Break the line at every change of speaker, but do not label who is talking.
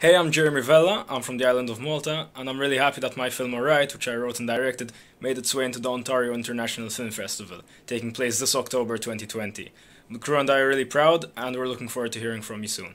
Hey, I'm Jeremy Vella, I'm from the island of Malta, and I'm really happy that my film Alright, which I wrote and directed, made its way into the Ontario International Film Festival, taking place this October 2020. The crew and I are really proud, and we're looking forward to hearing from you soon.